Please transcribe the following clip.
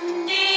Sunday.